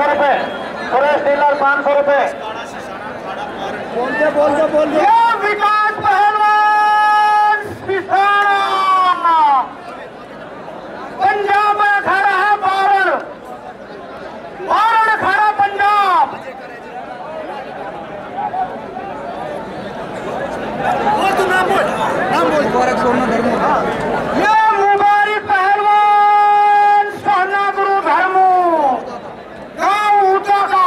सौ रुपए। Fresh dealer पाँच सौ रुपए। बोल बोलते बोलते बोलते बोल विकास पहलवान पिसाना पंजाब में खड़ा है बारण बारण खड़ा पंजाब बोल तू नाम बोल नाम बोल गोरख सोना धर्म ये मुबारक पहलवान सोना गुरु धर्मू गाँव ऊँचा का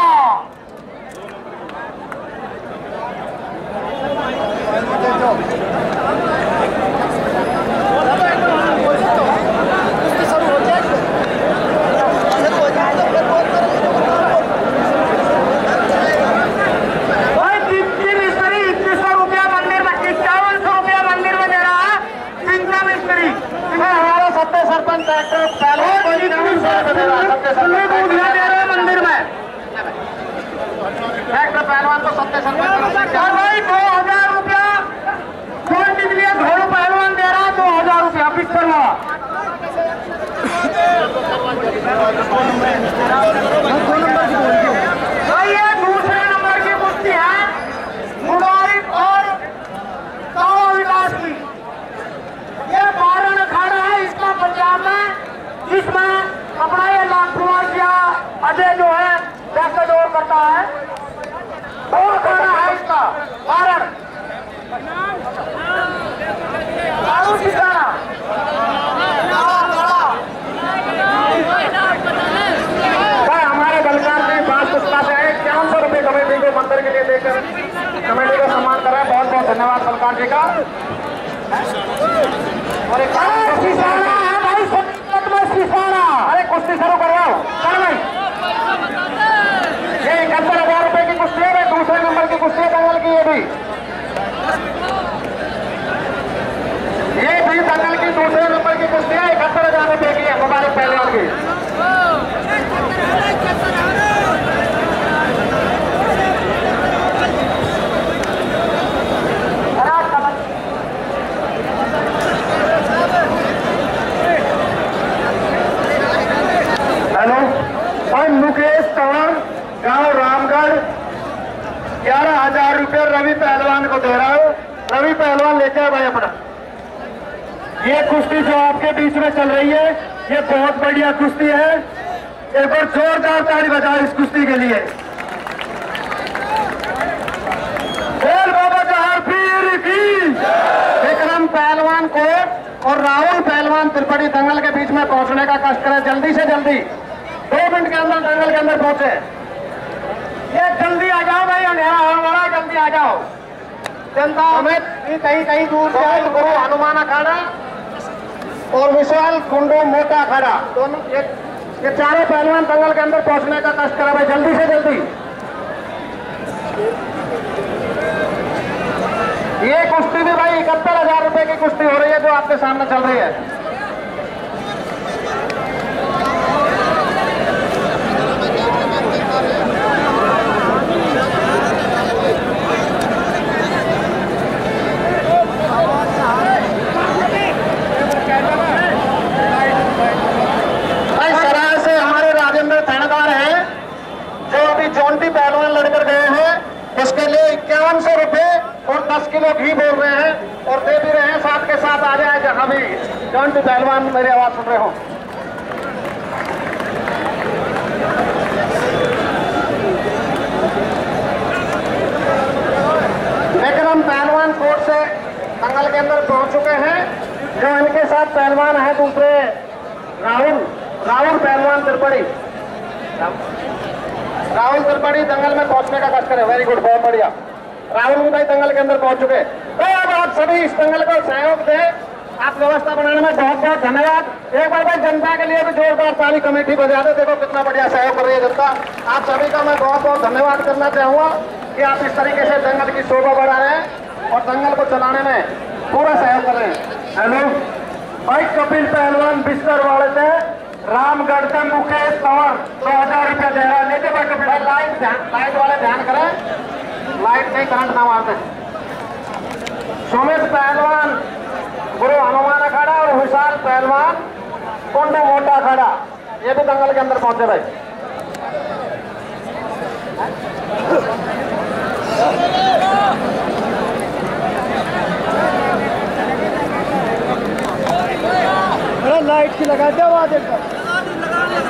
भाई तिप्पी मिस्त्री इक्कीस सौ रुपया मंदिर में इक्यावन सौ रुपया मंदिर में दे रहा है चिंता मिस्त्री इसमें हमारा सत्य सरपंच डॉक्टर पहलवान को इक्यावन सौ रुपया दे रहा है सत्य सरपंच को उधिया दे रहे हैं मंदिर में डॉक्टर और दो हज़ार रुपया। दे रहा दो हज़ार रुपया दूसरे नंबर की कुश्ती है और ये बारण अखाड़ा है, इसका पंजाब में, जिसमें अपना ये लाखुआर किया, अजय जो है बैक डोर करता है। है इसका। ठिकाना हमारे रुपये कमेटी को मंदिर के लिए कमेटी का सम्मान करा बहुत बहुत धन्यवाद बलकार जी का। और एक सिसाना है भाई सतत में सिसाना अरे कुश्ती शुरू करवाओ कर भाई ये इकहत्तर हज़ार रुपए की कुश्ती है भाई दूसरे नंबर की कुश्ती है दंगल की ये भी ये भी दंगल की दूसरे नंबर की कुश्ती है, इकहत्तर हज़ार रुपए की है मुबारक पहलवान की हेलो भाई मुकेश चौहान गाँव रामगढ़ ग्यारह हज़ार रुपये रवि पहलवान को दे रहा हूँ। रवि पहलवान लेके आए भाई अपना। ये कुश्ती जो आपके बीच में चल रही है, ये बहुत बढ़िया कुश्ती है। एक बार जोरदार ताली बजाओ इस कुश्ती के लिए। विक्रम पहलवान को और राहुल पहलवान त्रिपड़ी दंगल के बीच में पहुँचने का कष्ट करें। जल्दी से जल्दी। दो मिनट के अंदर दंगल के अंदर पहुँचे। ये जल्दी जल्दी आ जाओ। जनता समेत कहीं कहीं दूर से आए गुरु हनुमान अखाड़ा और विशाल कुंडू मोटा अखाड़ा। दोनों ये ये चारों पहलवान दंगल के अंदर पहुँचने का कष्ट करा भाई जल्दी से जल्दी। ये कुश्ती भी भाई इकहत्तर हज़ार रुपए की कुश्ती हो रही है जो आपके सामने चल रही है भाई सराय से हमारे राजेंद्र थानेदार हैं जो अभी जौनटी पहलवान लड़कर गए हैं उसके लिए इक्यावन सौ रुपए और दस किलो घी बोल रहे हैं और दे भी रहे हैं साथ के साथ जाए जहाँ पहलवान मेरी आवाज़ सुन रहे हो। विक्रम पहलवान कोर्ट से दंगल के अंदर पहुँच चुके हैं। जो इनके साथ पहलवान है दूसरे राहुल राहुल पहलवान त्रिपड़ी राहुल त्रिपाठी दंगल में पहुँचने का कष्ट करे। वेरी गुड बहुत बढ़िया। राहुल भाई दंगल के अंदर पहुँच चुके। तो अब आप सभी इस दंगल को सहयोग दें। आप व्यवस्था बनाने में बहुत बहुत धन्यवाद। एक बार भाई, जनता के लिए भी जोरदार ताली कमेटी बजा दे। देखो कितना बढ़िया सहयोग कर रही है जनता। आप सभी का मैं बहुत बहुत धन्यवाद करना चाहूँगा कि आप इस तरीके से दंगल की शोभा बढ़ा रहे हैं और दंगल को चलाने में पूरा सहयोग कर रहे हैं। हेलो। भाई, कपिल पहलवान बिस्तर वाले से रामगढ़ से मुकेश कंवर दो हज़ार रुपया दे रहा है। लेके भाई कपिल। लाइट लाइट वाले ध्यान करें। लाइट नहीं करंट ना मारते। सुमित पहलवान गुरु हनुमान अखाड़ा और विशाल पहलवान कुंड मोटा अखाड़ा ये भी दंगल के अंदर पहुँचे भाई लाइट की लगा दे वहाँ देखो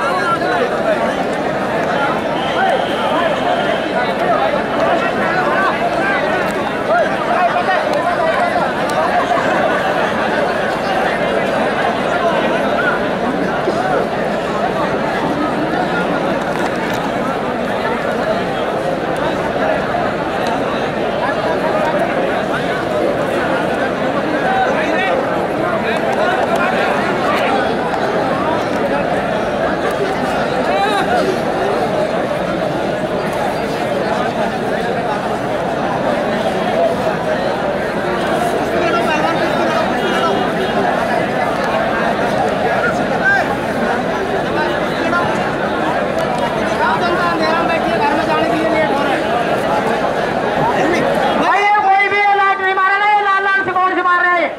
भाई ये कोई भी ये लाइट नहीं मारे ना ये लाल लाल से कौन से मार रहे हैं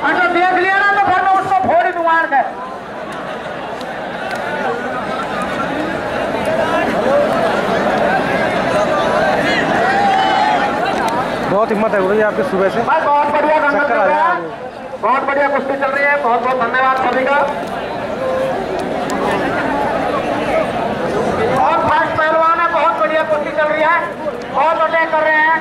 और तो देख लिया ना तो फिर मैं उसको फोड़ी दूँगा के बहुत हिम्मत है भैया आपके आपकी सुबह से। बहुत बढ़िया दंगल चक्कर आ रहा रहा है बहुत बढ़िया कुश्ती चल रही है। बहुत बहुत धन्यवाद सभी का। फास्ट पहलवान है बहुत बढ़िया कुश्ती चल रही है। बहुत अटैक कर रहे हैं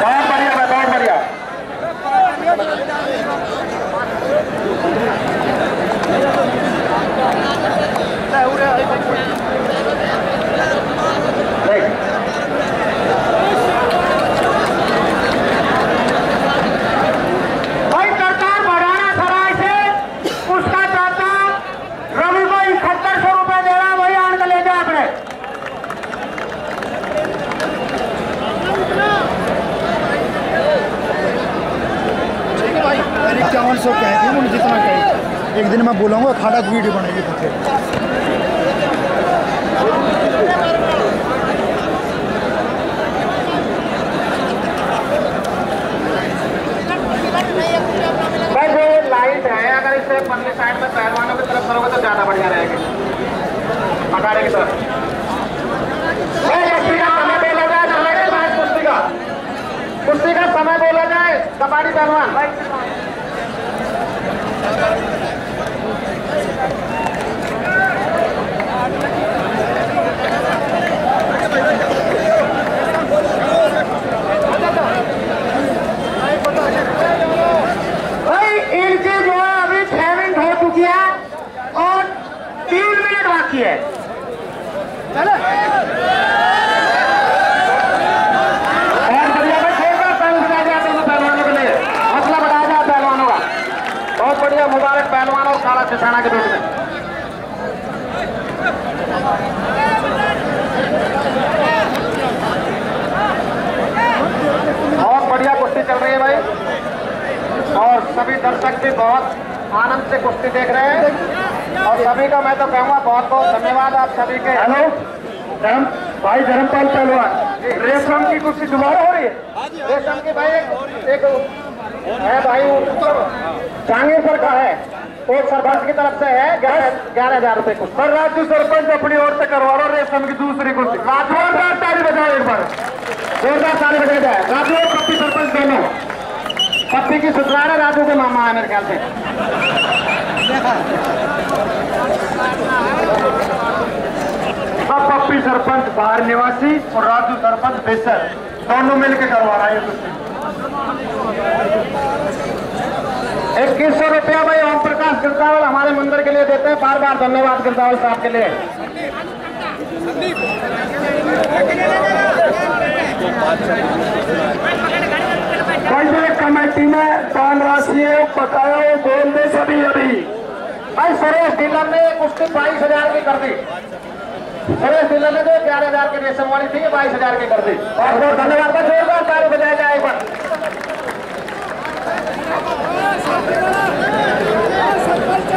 बहुत बढ़िया है बहुत बढ़िया देख भाई सरकार बढ़ाना सराय से उसका चाचा रवि को इकहत्तर सौ रुपए दे रहा है वही आन के ले जाए अपने ठीक है भाई मैंने इक्यावन सौ कहे थे उन्होंने जितना कही एक दिन मैं बोलाऊँगा खाड़ा की वीडियो बनेगी तो करोगे तो ज़्यादा बढ़िया रहेगी। अखाड़े की तरफ़। भाई का समय बोला जाए, समय के बाद कुश्ती का। का समय बोला जाए, कबाड़ी पहलवान भाई इनकी जो है अभी छह मिनट हो चुकी है और तीन मिनट बाकी है बहुत बढ़िया भाई छोड़कर पहले से जाते हैं पहलवानों के लिए हौसला बढ़ाया जाए पहलवानों का बहुत बढ़िया मुबारक पहलवान और काला सिसाना के बीच में बहुत बढ़िया कुश्ती चल रही है भाई और सभी दर्शक भी बहुत आनंद से कुश्ती देख रहे हैं। और सभी का मैं तो कहूँगा बहुत बहुत धन्यवाद आप सभी के। हेलो धर्म भाई धर्मपाल पहलवान। रेशम की कुश्ती दोबारा हो रही है? रेशम की भाई एक, एक है भाई जांगीरपुर का है। एक सरपंच की तरफ़ से है ग्यारह ग्यारह हज़ार रूपए कुछ पर राज्य सरपंच अपनी ओर से करवा रहा रेशम की दूसरी कुश्ती। जोरदार ताली बजाओ एक बार। जोरदार ताली बजाई जाए। राजू और सरपंच दोनों। पप्पी की ससुराल है राजू के मामा है मेरे ख्याल से। पप्पी सरपंच बाहर निवासी और राजू सरपंच बेसर। दोनों मिलकर करवा रहा है इक्कीस सौ रुपया भाई ओम प्रकाश गिरदावल हमारे मंदिर के लिए देते हैं। बार बार धन्यवाद गिरदावल साहब के लिए। पंचायत कमेटी में दान राशि बकाया बोल दे सभी अभी। भाई सुरेश डीलर ने कुश्ती बाईस हज़ार की कर दी। सुरेश डीलर ने जो ग्यारह हज़ार की रेशम वाली थी, बाईस हज़ार की कर दी। बहुत बहुत धन्यवाद भाई जोरदार ताली बजाया जाए एक बार।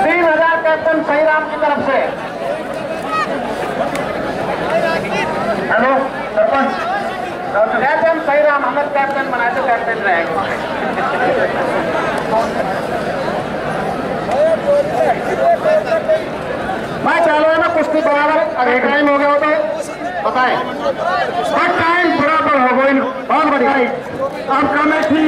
तीन हज़ार कैप्टन सही राम की तरफ़ से हेलो सरपंच राजू कैप्टन सही राम हमें कैप्टन बनाए तो कैप्टन रहेगा मैं चालू है ना कुश्ती बराबर अगर टाइम हो गया हो। तो बताएँ टाइम बराबर हो गई। बहुत बढ़िया। अब कमेटी